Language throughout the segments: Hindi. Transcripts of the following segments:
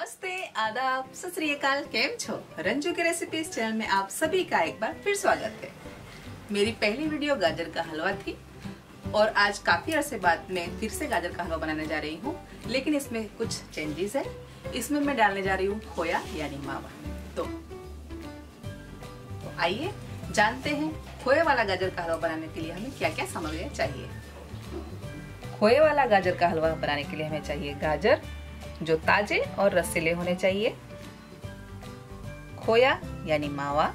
नमस्ते आदाब सत केम छो? रंजू के रेसिपीज़ चैनल में आप सभी का एक बार फिर स्वागत है। मेरी पहली वीडियो गाजर का हलवा थी और आज काफ़ी अरसे बाद मैं फिर से गाजर का हलवा बनाने जा रही हूँ लेकिन इसमें कुछ चेंजेस है। इसमें मैं डालने जा रही हूँ खोया यानी मावा। तो, तो आइए जानते हैं खोए वाला गाजर का हलवा बनाने के लिए हमें क्या क्या सामग्री चाहिए। खोए वाला गाजर का हलवा बनाने के लिए हमें चाहिए गाजर जो ताजे और रसीले होने चाहिए। खोया, यानी मावा।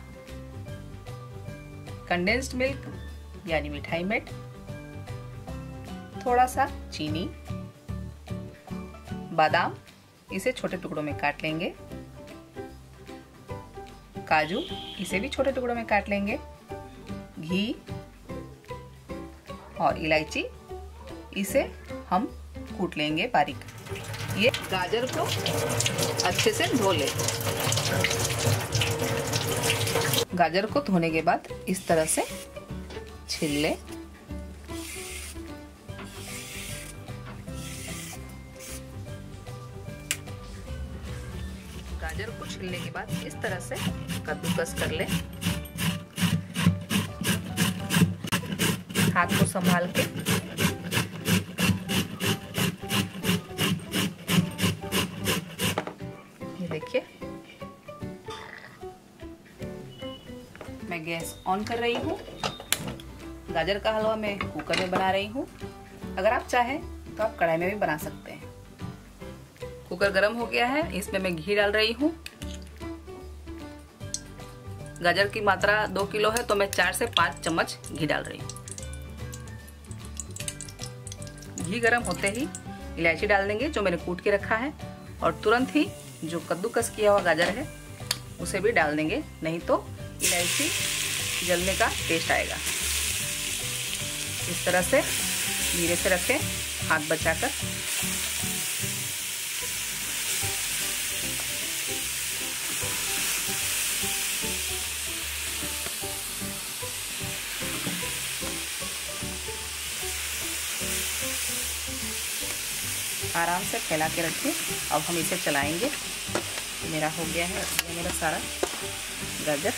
कंडेंस्ड मिल्क यानी मिठाई मेट थोड़ा सा चीनी। बादाम, इसे छोटे टुकड़ों में काट लेंगे। काजू, इसे भी छोटे टुकड़ों में काट लेंगे। घी और इलायची, इसे हम कूट लेंगे बारीक। ये गाजर को अच्छे से धो ले। गाजर को धोने के बाद इस तरह से छिल ले। गाजर को छिलने के बाद इस तरह से कद्दूकस कर ले। हाथ को संभाल के देखिए। मैं गैस ऑन कर रही हूँ। गाजर का हलवा मैं कुकर में बना रही हूँ। अगर आप चाहें तो आप कढ़ाई में भी बना सकते हैं। कुकर गर्म हो गया है, इसमें मैं घी डाल रही हूँ। गाजर की मात्रा दो किलो है तो मैं चार से पाँच चम्मच घी डाल रही हूँ। घी गर्म होते ही इलायची डाल देंगे, जो मैंने कूट के रखा है, और तुरंत ही जो कद्दूकस किया हुआ गाजर है, उसे भी डाल देंगे। नहीं तो इलायची जलने का टेस्ट आएगा। इस तरह से धीरे से रखें, हाथ बचाकर। आराम से फैला के रखिए अब हम इसे चलाएँगे। मेरा हो गया है, ये मेरा सारा गाजर।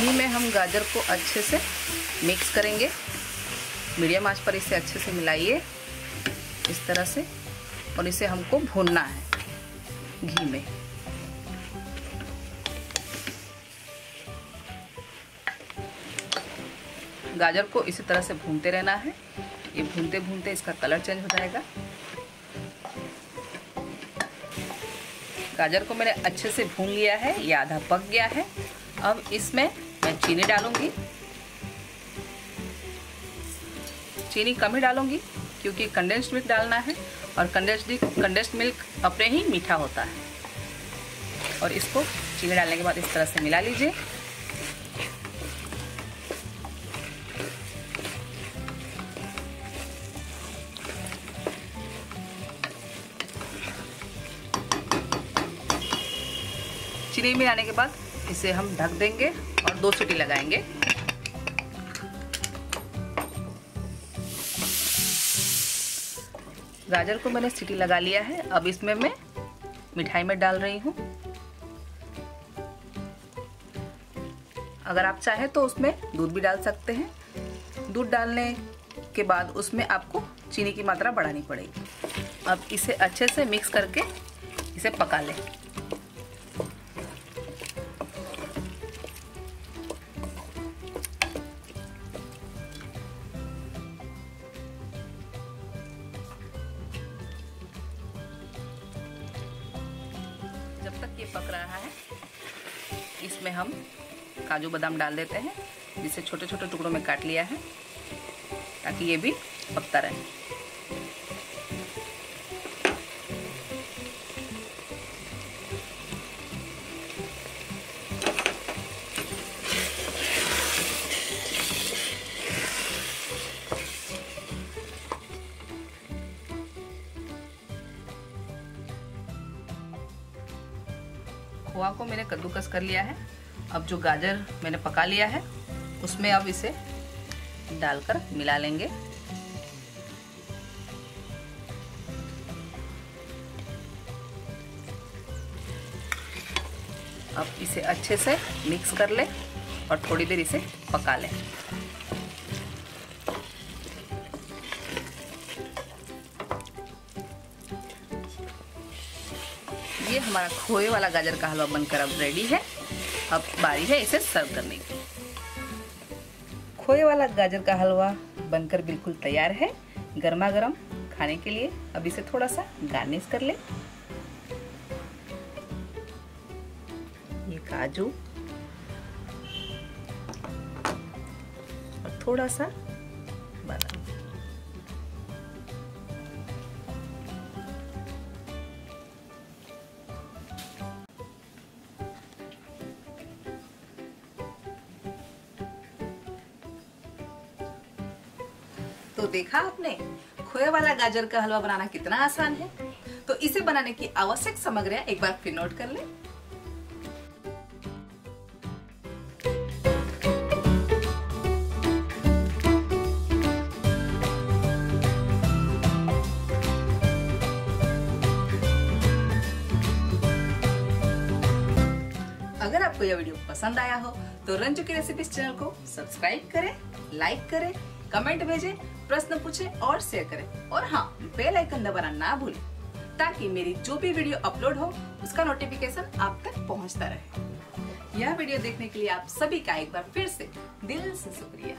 घी में हम गाजर को अच्छे से मिक्स करेंगे। मीडियम आँच पर इसे अच्छे से मिलाइए। इस तरह से, और इसे हमको भूनना है घी में। गाजर को इसी तरह से भूनते रहना है। ये भूनते भूनते इसका कलर चेंज हो जाएगा। गाजर को मैंने अच्छे से भून लिया है, ये आधा पक गया है। अब इसमें मैं चीनी डालूँगी। चीनी कम ही डालूँगी, क्योंकि कंडेंस्ड मिल्क डालना है और कंडेंस्ड कंडेंस्ड मिल्क अपने ही मीठा होता है। और इसको चीनी डालने के बाद इस तरह से मिला लीजिए। चीनी मिलाने के बाद इसे हम ढक देंगे और दो सीटी लगाएँगे। गाजर को मैंने सीटी लगा लिया है। अब इसमें मैं मिठाई में डाल रही हूँ। अगर आप चाहें तो उसमें दूध भी डाल सकते हैं। दूध डालने के बाद उसमें आपको चीनी की मात्रा बढ़ानी पड़ेगी। अब इसे अच्छे से मिक्स करके इसे पका लें। तक ये पक रहा है। इसमें हम काजू बादाम डाल देते हैं, जिसे छोटे छोटे टुकड़ों में काट लिया है, ताकि ये भी पकता रहे। पोहा को मैंने कद्दूकस कर लिया है। अब जो गाजर मैंने पका लिया है, उसमें अब इसे डालकर मिला लेंगे। अब इसे अच्छे से मिक्स कर ले और थोड़ी देर इसे पका लें। ये हमारा खोए वाला गाजर का हलवा बनकर अब रेडी है। अब बारी है इसे सर्व करने की। खोए वाला गाजर का हलवा बनकर बिल्कुल तैयार है गर्मा गर्म खाने के लिए। अब इसे थोड़ा सा गार्निश कर ले। ये काजू। और थोड़ा सा तो देखा आपने? खोए वाला गाजर का हलवा बनाना कितना आसान है। तो इसे बनाने की आवश्यक सामग्रियाँ एक बार फिर नोट कर लें। अगर आपको यह वीडियो पसंद आया हो तो रंजू की रेसिपीज़ चैनल को सब्सक्राइब करें, लाइक करें कमेंट भेजे, प्रश्न पूछे और शेयर करें। और हाँ बेल आइकन दबाना ना भूले, ताकि मेरी जो भी वीडियो अपलोड हो, उसका नोटिफिकेशन आप तक पहुँचता रहे। यह वीडियो देखने के लिए आप सभी का एक बार फिर से दिल से शुक्रिया।